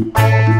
Música